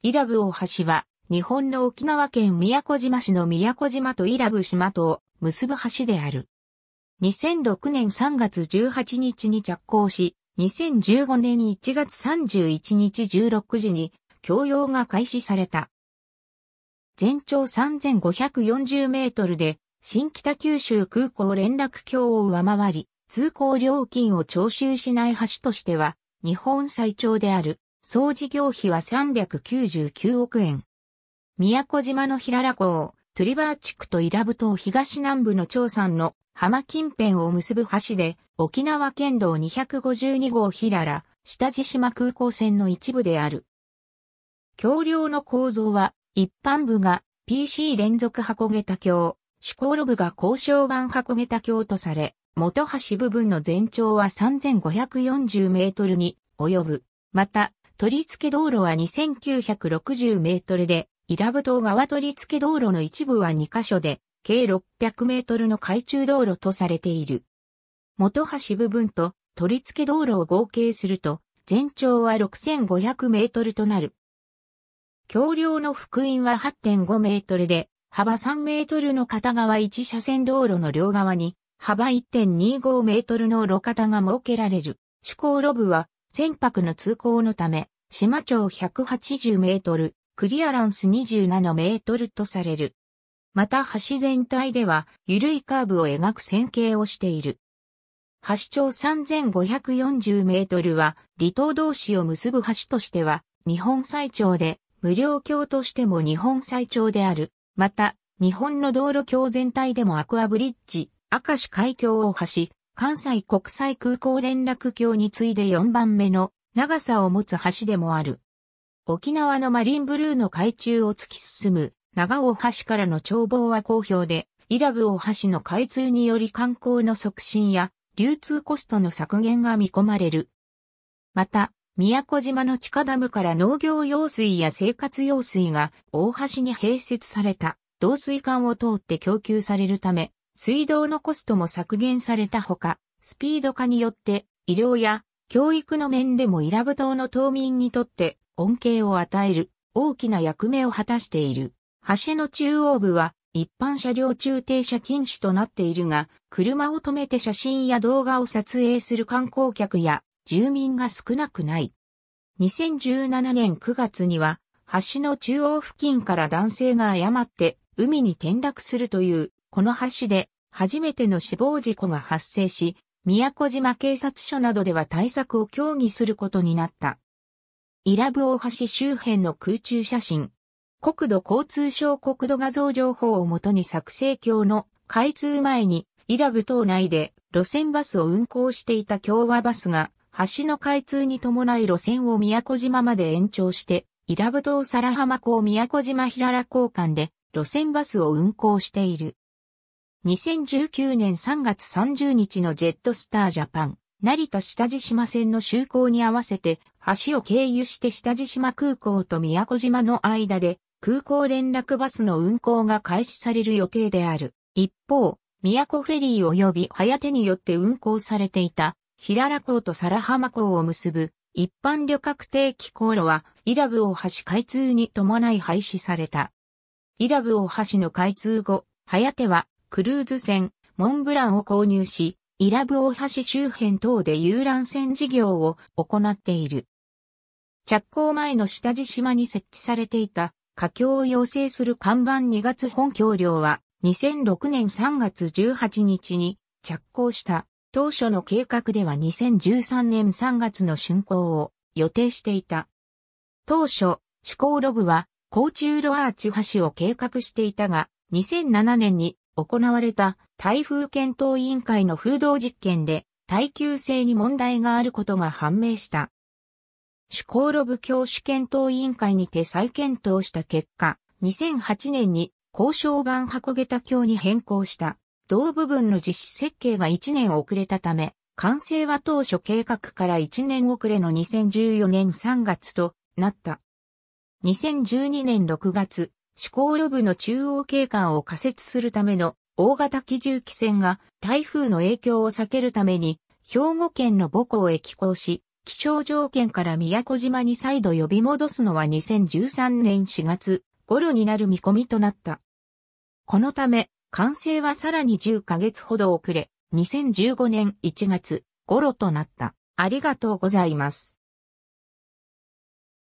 伊良部大橋は、日本の沖縄県宮古島市の宮古島と伊良部島とを結ぶ橋である。2006年3月18日に着工し、2015年1月31日16時に供用が開始された。全長3540メートルで、新北九州空港連絡橋を上回り、通行料金を徴収しない橋としては、日本最長である。総事業費は399億円。宮古島の平良港、トゥリバー地区と伊良部島東南部の長山の浜近辺を結ぶ橋で、沖縄県道252号平良、下地島空港線の一部である。橋梁の構造は、一般部が PC 連続箱桁橋、主航路部が交渉版箱桁橋とされ、元橋部分の全長は3540メートルに及ぶ。また、取付道路は2960メートルで、伊良部島川取付道路の一部は2カ所で、計600メートルの海中道路とされている。元橋部分と取付道路を合計すると、全長は6500メートルとなる。橋梁の福音は8.5メートルで、幅3メートルの片側1車線道路の両側に、幅1.25メートルの路肩が設けられる。主航路部は、船舶の通行のため、島長180メートル、クリアランス27メートルとされる。また橋全体では、緩いカーブを描く線形をしている。橋長3540メートルは、離島同士を結ぶ橋としては、日本最長で、無料橋としても日本最長である。また、日本の道路橋全体でもアクアブリッジ、明石海峡大橋、関西国際空港連絡橋に次いで4番目の長さを持つ橋でもある。沖縄のマリンブルーの海中を突き進む長尾橋からの眺望は好評で、イラブ大橋の開通により観光の促進や流通コストの削減が見込まれる。また、宮古島の地下ダムから農業用水や生活用水が大橋に併設された導水管を通って供給されるため、水道のコストも削減されたほか、スピード化によって医療や教育の面でもイラブ島の島民にとって恩恵を与える大きな役目を果たしている。橋の中央部は一般車両中停車禁止となっているが、車を止めて写真や動画を撮影する観光客や住民が少なくない。2017年9月には、橋の中央付近から男性が誤って海に転落するという、この橋で初めての死亡事故が発生し、宮古島警察署などでは対策を協議することになった。イラブ大橋周辺の空中写真。国土交通省国土画像情報をもとに作成橋の開通前に、イラブ島内で路線バスを運行していた共和バスが橋の開通に伴い路線を宮古島まで延長して、伊良部島皿浜港宮古島平良港間で路線バスを運行している。2019年3月30日のジェットスタージャパン、成田下地島線の就航に合わせて、橋を経由して下地島空港と宮古島の間で、空港連絡バスの運行が開始される予定である。一方、宮古フェリー及び早手によって運行されていた平良港と皿浜港を結ぶ一般旅客定期航路は、イラブ大橋開通に伴い廃止された。イラブ大橋の開通後、早手はクルーズ船、モンブランを購入し、イラブ大橋周辺等で遊覧船事業を行っている。着工前の下地島に設置されていた、架橋を要請する看板2月本橋梁は、2006年3月18日に着工した。当初の計画では2013年3月の竣工を予定していた。当初、主航路部は、高中路アーチ橋を計画していたが、2007年に行われた台風検討委員会の風洞実験で耐久性に問題があることが判明した。主航路部教師検討委員会にて再検討した結果、2008年に交渉版箱桁橋に変更した。同部分の実施設計が1年遅れたため、完成は当初計画から1年遅れの2014年3月となった。2012年6月、思考路部の中央景観を仮設するための大型機重機船が台風の影響を避けるために兵庫県の母港へ寄港し、気象条件から宮古島に再度呼び戻すのは2013年4月頃になる見込みとなった。このため、完成はさらに10ヶ月ほど遅れ、2015年1月頃となった。ありがとうございます。